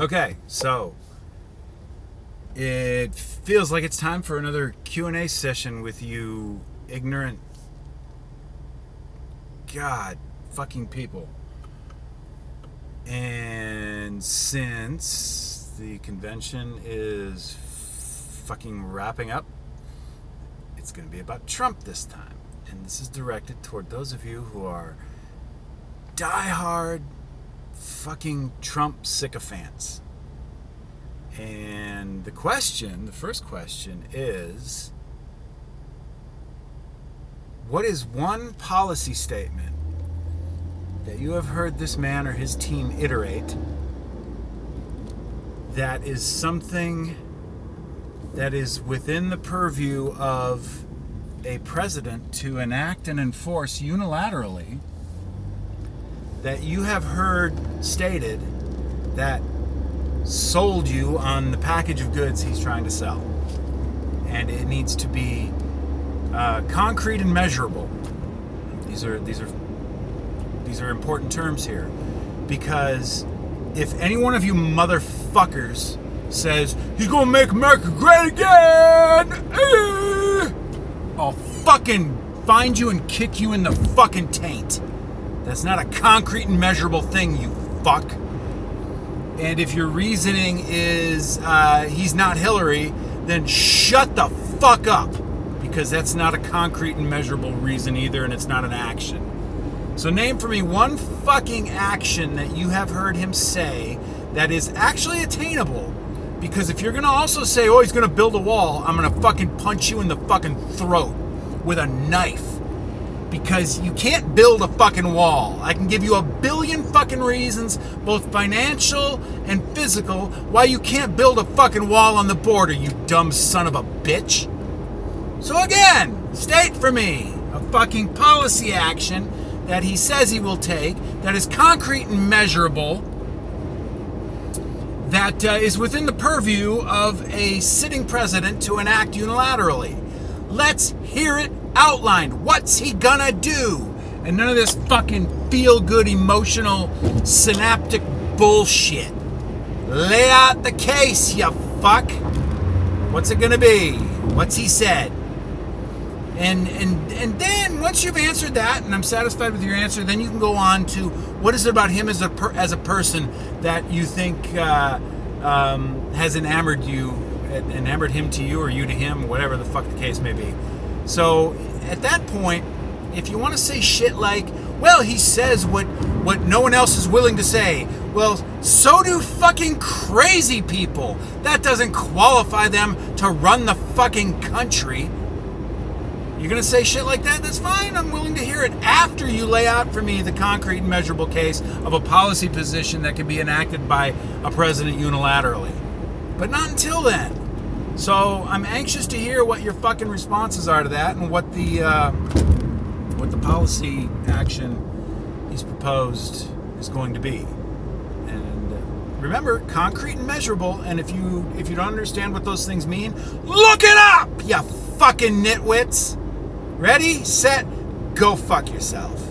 Okay, so it feels like it's time for another Q&A session with you ignorant god fucking people. And since the convention is fucking wrapping up, it's going to be about Trump this time. And this is directed toward those of you who are diehard fucking Trump sycophants. And the question, the first question is what is one policy statement that you have heard this man or his team iterate that is something that is within the purview of a president to enact and enforce unilaterally that you have heard stated that sold you on the package of goods he's trying to sell. And it needs to be uh, concrete and measurable. These are these are these are important terms here because if any one of you motherfuckers says he's gonna make America great again, eh, I'll fucking find you and kick you in the fucking taint. That's not a concrete and measurable thing, you fuck. And if your reasoning is uh, he's not Hillary, then shut the fuck up. Because that's not a concrete and measurable reason either, and it's not an action. So, name for me one fucking action that you have heard him say that is actually attainable. Because if you're gonna also say, oh, he's gonna build a wall, I'm gonna fucking punch you in the fucking throat with a knife because you can't build a fucking wall. I can give you a billion fucking reasons, both financial and physical, why you can't build a fucking wall on the border, you dumb son of a bitch. So again, state for me a fucking policy action that he says he will take that is concrete and measurable that uh, is within the purview of a sitting president to enact unilaterally. Let's hear it outlined. What's he gonna do? And none of this fucking feel good, emotional, synaptic bullshit. Lay out the case, you fuck. What's it gonna be? What's he said? And and and then once you've answered that, and I'm satisfied with your answer, then you can go on to what is it about him as a per, as a person that you think uh, um, has enamored you, enamored him to you, or you to him, whatever the fuck the case may be. So at that point, if you want to say shit like, well, he says what what no one else is willing to say. Well, so do fucking crazy people. That doesn't qualify them to run the fucking country. You're going to say shit like that? That's fine. I'm willing to hear it after you lay out for me the concrete and measurable case of a policy position that can be enacted by a president unilaterally. But not until then. So I'm anxious to hear what your fucking responses are to that and what the uh, what the policy action he's proposed is going to be. And uh, remember, concrete and measurable. And if you if you don't understand what those things mean, look it up, you fucking nitwits. Ready, set, go fuck yourself.